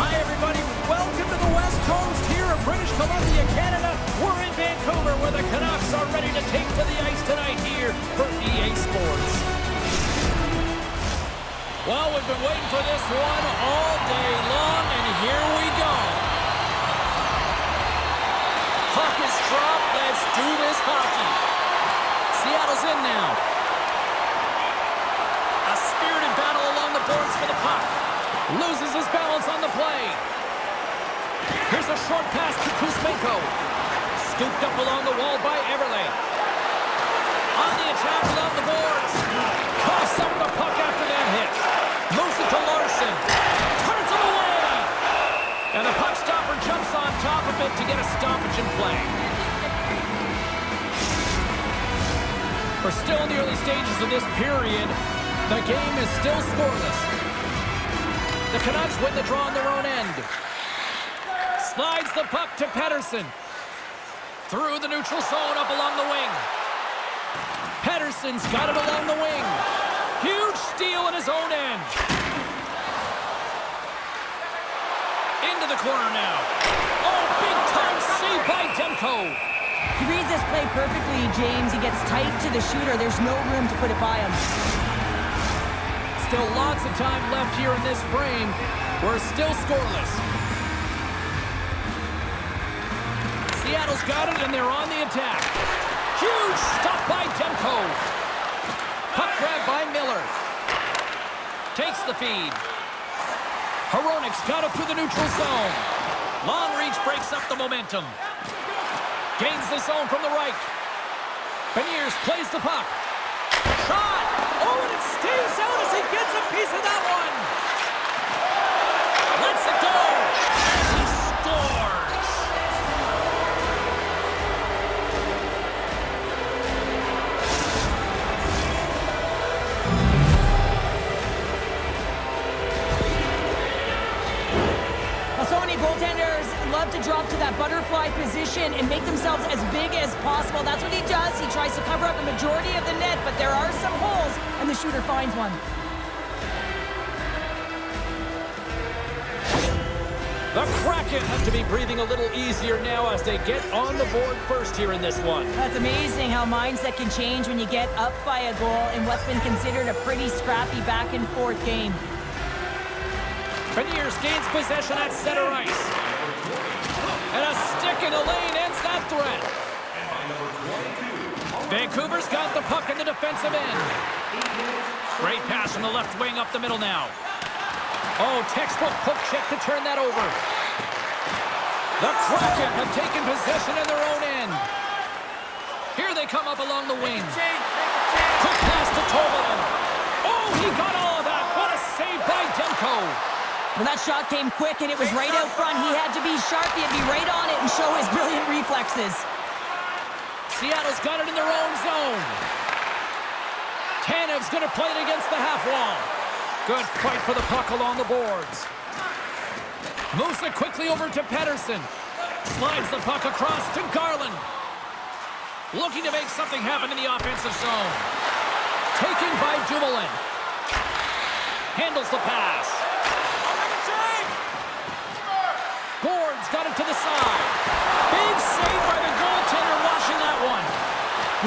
Hi, everybody. Welcome to the West Coast here in British Columbia, Canada. We're in Vancouver where the Canucks are ready to take to the ice tonight here for EA Sports. Well, we've been waiting for this one all day long, and here we go. Puck is dropped. Let's do this hockey. Seattle's in now. A spirited battle along the boards for the puck. Loses his balance on the play. Here's a short pass to Kuzmenko. Scooped up along the wall by Eberle. On the attack along the boards. Coughs up the puck after that hit. Moves it to Larsson. Turns it away. And the puck stopper jumps on top of it to get a stoppage in play. We're still in the early stages of this period. The game is still scoreless. The Canucks win the draw on their own end. Slides the puck to Pettersson. Through the neutral zone up along the wing. Pettersson's got it along the wing. Huge steal in his own end. Into the corner now. Oh, big time save by Demko. He reads this play perfectly, James. He gets tight to the shooter. There's no room to put it by him. Still lots of time left here in this frame. We're still scoreless. Seattle's got it, and they're on the attack. Huge stop by Demko. Puck grab by Miller. Takes the feed. Hronek's got it through the neutral zone. Long reach breaks up the momentum. Gains the zone from the right. Beniers plays the puck. Shot! Oh, and it stays out as he gets a piece of that one. Drop to that butterfly position and make themselves as big as possible. That's what he does. He tries to cover up a majority of the net, but there are some holes, and the shooter finds one. The Kraken have to be breathing a little easier now as they get on the board first here in this one. That's amazing how mindset can change when you get up by a goal in what's been considered a pretty scrappy back and forth game. Beniers gains possession at center ice. And a stick in the lane ends that threat. Vancouver's got the puck in the defensive end. Great pass from the left wing up the middle now. Oh, textbook poke check to turn that over. The Kraken have taken possession in their own end. Here they come up along the wing. Quick pass to Tolvanen. Oh, he got all of that. What a save by Demko. Well, that shot came quick, and it was right out front. He had to be sharp. He had to be right on it and show his brilliant reflexes. Seattle's got it in their own zone. Tanev's going to play it against the half wall. Good fight for the puck along the boards. Moves it quickly over to Pettersson. Slides the puck across to Garland. Looking to make something happen in the offensive zone. Taken by Dumoulin. Handles the pass. It to the side. Big save by the goaltender washing that one.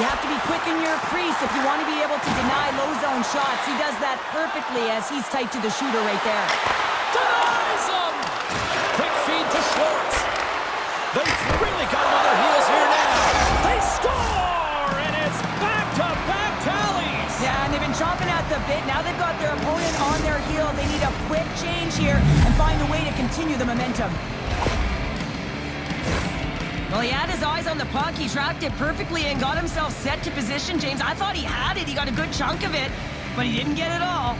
You have to be quick in your crease if you want to be able to deny low zone shots. He does that perfectly as he's tight to the shooter right there. Denies him! Quick feed to Schwartz. They've really got him on their heels here now. They score! And it's back-to-back tallies! Yeah, and they've been chomping at the bit. Now they've got their opponent on their heel. They need a quick change here and find a way to continue the momentum. Well, he had his eyes on the puck. He tracked it perfectly and got himself set to position, James. I thought he had it. He got a good chunk of it, but he didn't get it all.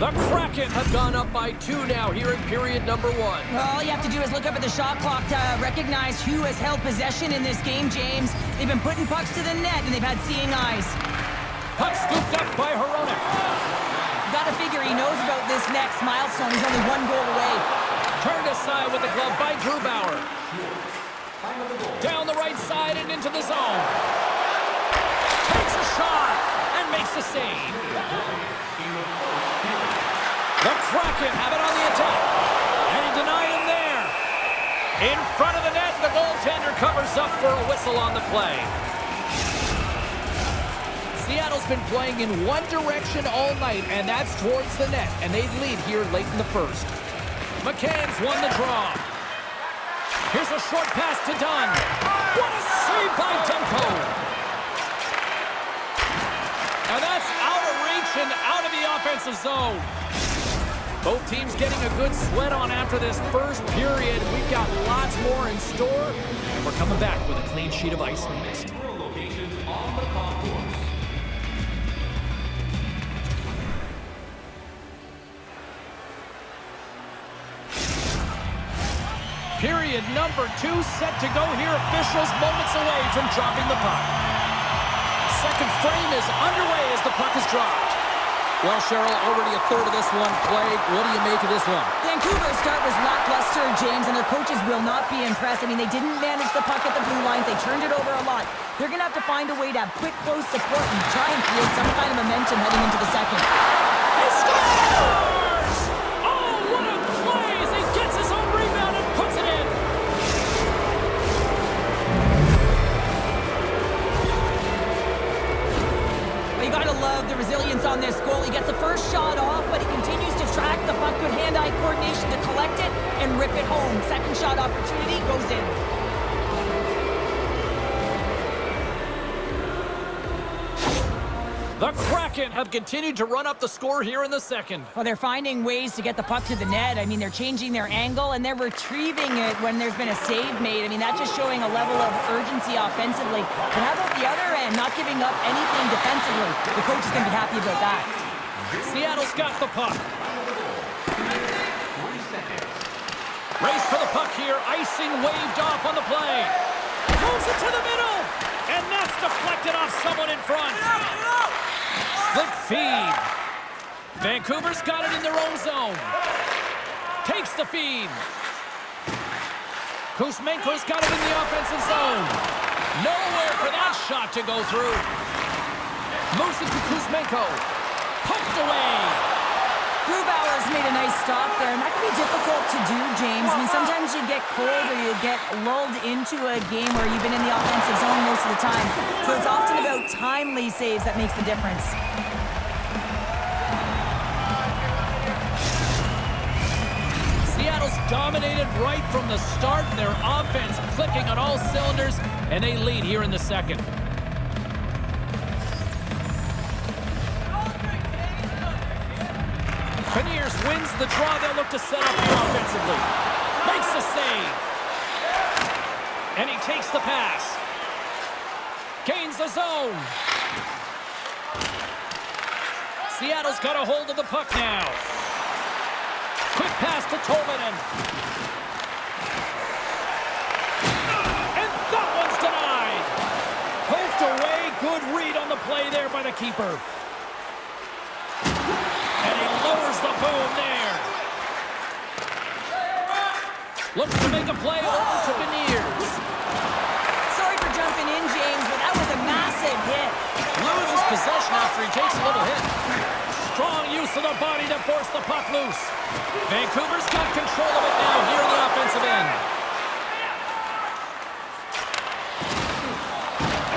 The Kraken have gone up by two now here in period number one. All you have to do is look up at the shot clock to recognize who has held possession in this game, James. They've been putting pucks to the net, and they've had seeing eyes. Puck scooped up by Hronek. Gotta figure he knows about this next milestone. He's only one goal away. Turned aside with the glove by Drew Grubauer. Down the right side and into the zone. Takes a shot and makes a save. The Kraken have it on the attack. And he denied him there. In front of the net, the goaltender covers up for a whistle on the play. Seattle's been playing in one direction all night, and that's towards the net, and they lead here late in the first. McCann's won the draw. Here's a short pass to Dunn. What a save by Demko. And that's out of reach and out of the offensive zone. Both teams getting a good sweat on after this first period. We've got lots more in store, and we're coming back with a clean sheet of ice next. Period number two set to go here. Officials moments away from dropping the puck. Second frame is underway as the puck is dropped. Well, Cheryl, already a third of this one played. What do you make of this one? Vancouver's start was lackluster, James, and their coaches will not be impressed. I mean, they didn't manage the puck at the blue lines. They turned it over a lot. They're going to have to find a way to have quick, close support and try and create some kind of momentum heading into the second. He scores! On this goal. He gets the first shot off, but he continues to track the puck. Good hand-eye coordination to collect it and rip it home. Second shot opportunity goes in. The Kraken have continued to run up the score here in the second. Well, they're finding ways to get the puck to the net. I mean, they're changing their angle, and they're retrieving it when there's been a save made. I mean, that's just showing a level of urgency offensively. But how about the other end, not giving up anything defensively? The coach is going to be happy about that. Seattle's got the puck. Race for the puck here. Icing waved off on the play. Moves it to the middle. And that's deflected off someone in front. Slip feed. Vancouver's got it in their own zone. Takes the feed. Kuzmenko's got it in the offensive zone. Nowhere for that shot to go through. Moves it to Kuzmenko. Poked away. Grubauer's made a nice stop there, and that can be difficult to do, James. I mean, sometimes you get cold or you get lulled into a game where you've been in the offensive zone most of the time. So it's often about timely saves that makes the difference. Dominated right from the start. Their offense clicking on all cylinders, and they lead here in the second. Beniers wins the draw. They'll look to set up here offensively. Makes the save. And he takes the pass. Gains the zone. Seattle's got a hold of the puck now. Quick pass to Tolvanen. And that one's denied. Poked away. Good read on the play there by the keeper. And he lowers the boom there. Looks to make a play over to Beniers. Sorry for jumping in, James, but that was a massive hit. Loses possession after he takes a little hit. Strong use of the body to force the puck loose. Vancouver's got control of it now here in the offensive end.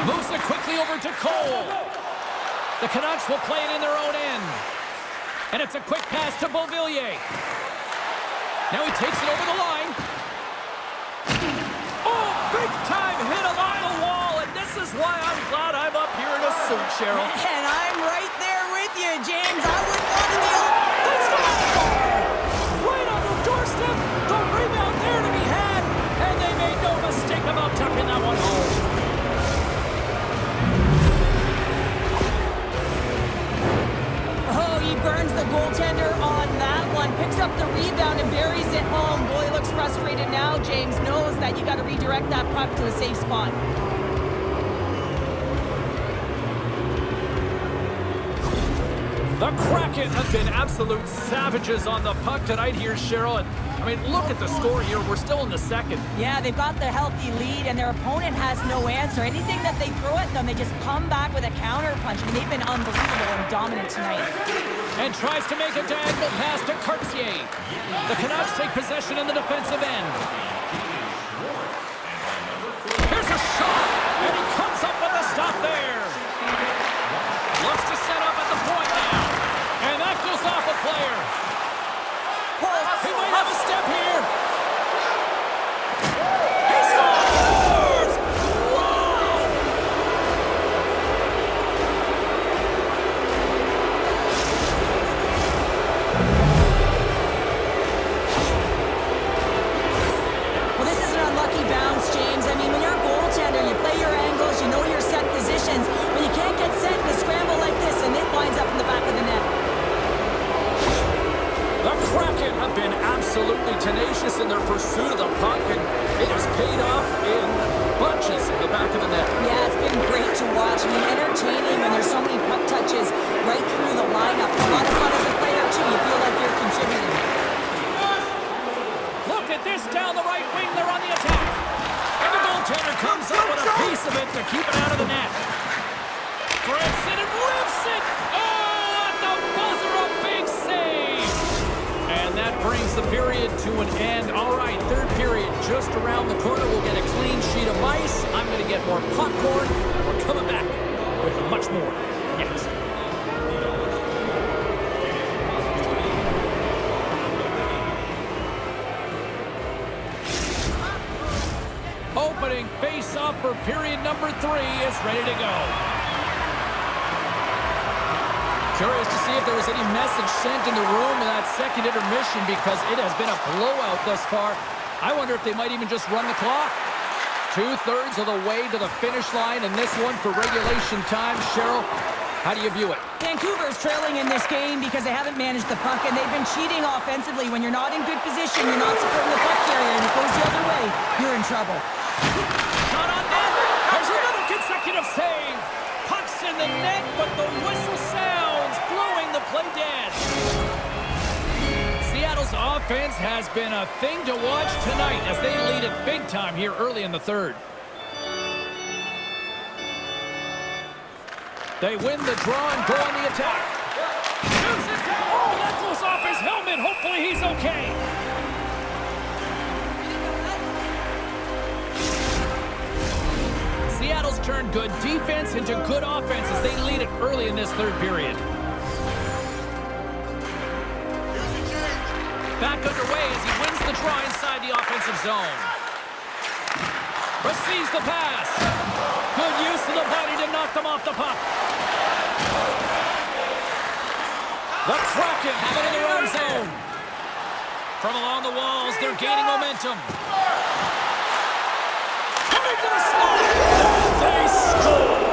Moves it quickly over to Cole. The Canucks will play it in their own end. And it's a quick pass to Beauvillier. Now he takes it over the line. Oh, big time hit along the wall. And this is why I'm glad I'm up here in a suit, Cheryl. And I'm right there he burns the goaltender on that one. Picks up the rebound and buries it home. Boy, looks frustrated now. James knows that you got to redirect that puck to a safe spot. The Kraken have been absolute savages on the puck tonight here, Cheryl. And I mean, look at the score here. We're still in the second. Yeah, they've got the healthy lead, and their opponent has no answer. Anything that they throw at them, they just come back with a counter punch. I mean, they've been unbelievable and dominant tonight. And tries to make a diagonal pass to Cartier. The Canucks take possession in the defensive end. Face-off for period number three is ready to go. Curious to see if there was any message sent in the room in that second intermission because it has been a blowout thus far. I wonder if they might even just run the clock. Two-thirds of the way to the finish line in this one for regulation time. Cheryl, how do you view it? Vancouver's trailing in this game because they haven't managed the puck, and they've been cheating offensively. When you're not in good position, you're not supporting the puck carrier, and it goes the other way, you're in trouble. Shot on net. There's another consecutive save. Pucks in the net, but the whistle sounds, blowing the play dead. Seattle's offense has been a thing to watch tonight as they lead it big time here early in the third. They win the draw and go on the attack. Shoots it. Oh, that goes off his helmet. Hopefully he's okay. Seattle's turned good defense into good offense as they lead it early in this third period. Back underway as he wins the draw inside the offensive zone. Receives the pass. Good use of the body to knock them off the puck. The Kraken have it in their own zone. From along the walls, they're gaining momentum. Coming to the slot. They score.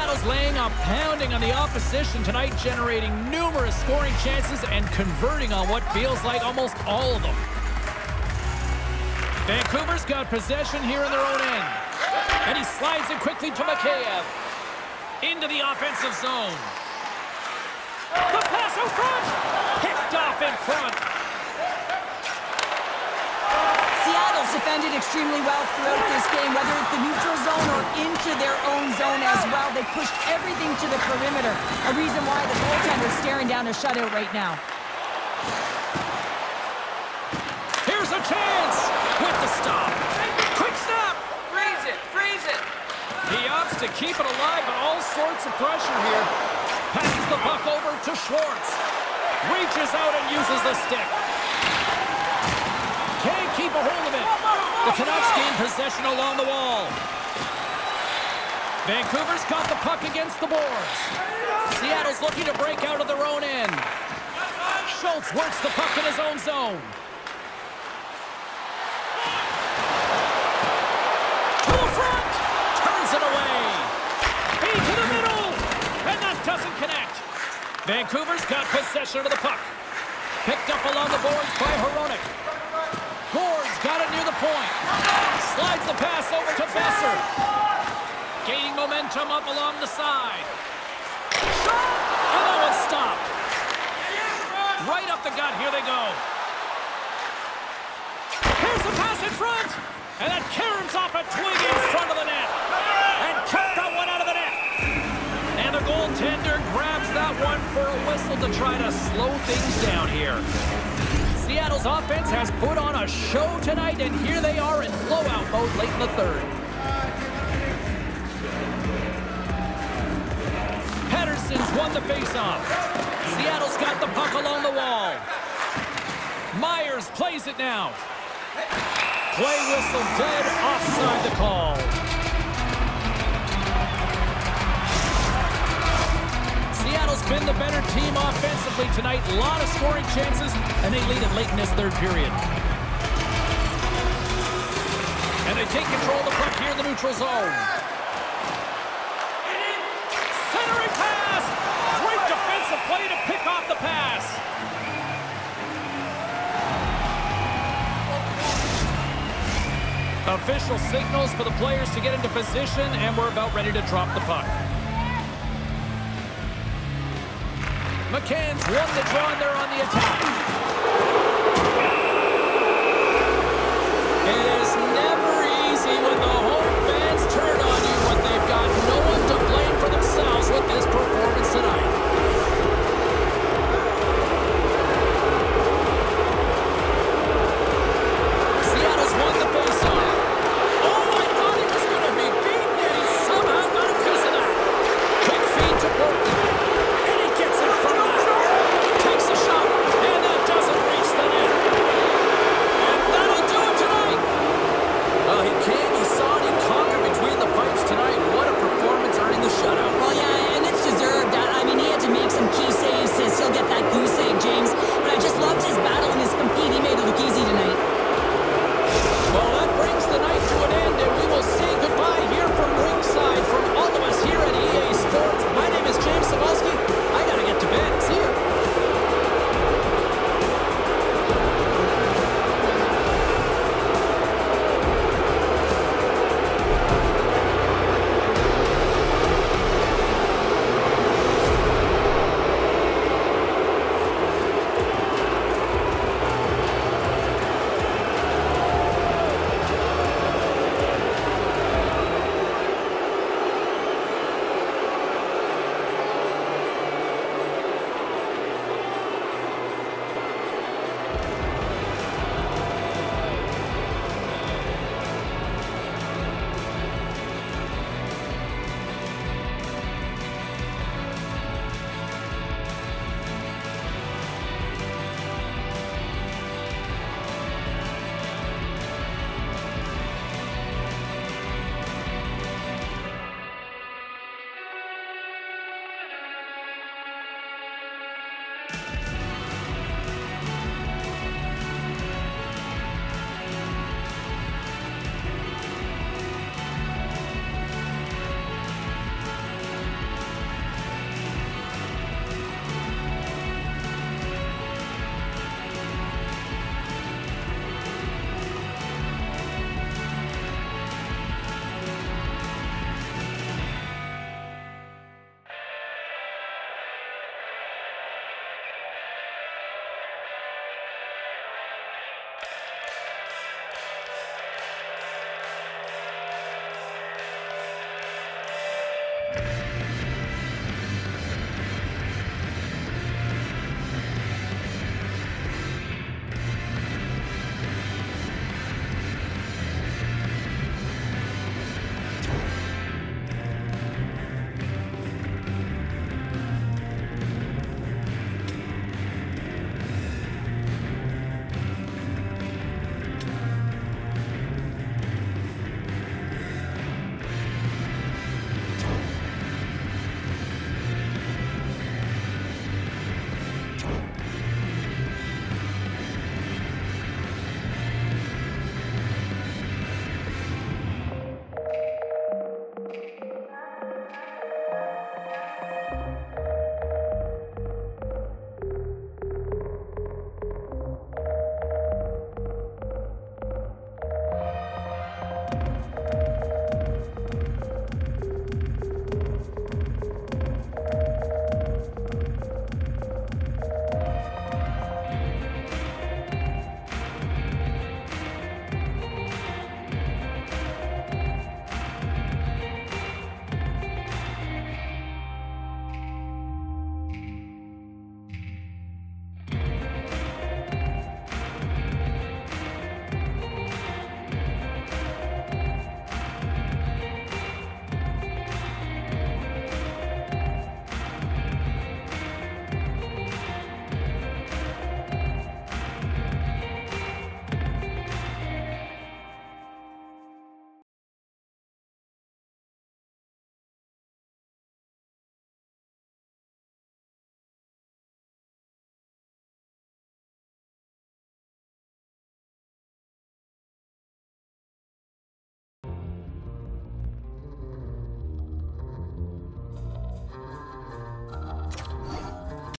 Seattle's laying a pounding on the opposition tonight, generating numerous scoring chances and converting on what feels like almost all of them. Vancouver's got possession here in their own end. And he slides it quickly to Mikheyev. Into the offensive zone. The pass out front. Picked off in front. Seattle's defended extremely well throughout this game, whether it's the neutral zone or into their own zone as well. They pushed everything to the perimeter, a reason why the goaltender's staring down a shutout right now. Here's a chance with the stop. Quick snap. Freeze it! Freeze it! He opts to keep it alive, but all sorts of pressure here. Passes the puck over to Schwartz. Reaches out and uses the stick. Can't keep a hold of it. The Canucks gain possession along the wall. Vancouver's got the puck against the boards. Seattle's looking to break out of their own end. Schultz works the puck in his own zone. To the front. Turns it away. Feed to the middle. And that doesn't connect. Vancouver's got possession of the puck. Picked up along the boards by Hronek. Gord's got it near the point. The pass over to Boeser. Gaining momentum up along the side. And that one stopped. Right up the gut. Here they go. Here's the pass in front. And that caroms off a twig in front of the net. And kept that one out of the net. And the goaltender grabs that one for a whistle to try to slow things down here. Seattle's offense has put on a show tonight, and here they are in blowout mode late in the third. Pettersson's won the faceoff. Seattle's got the puck along the wall. Myers plays it now. Play whistle dead, offside the call. Been the better team offensively tonight. A lot of scoring chances, and they lead it late in this third period. And they take control of the puck here in the neutral zone. Centering pass! Great defensive play to pick off the pass. Official signals for the players to get into position, and we're about ready to drop the puck. McCann's won the draw, and they're on the attack. It is never easy when the home fans turn on you when they've got no one to blame for themselves with this performance tonight.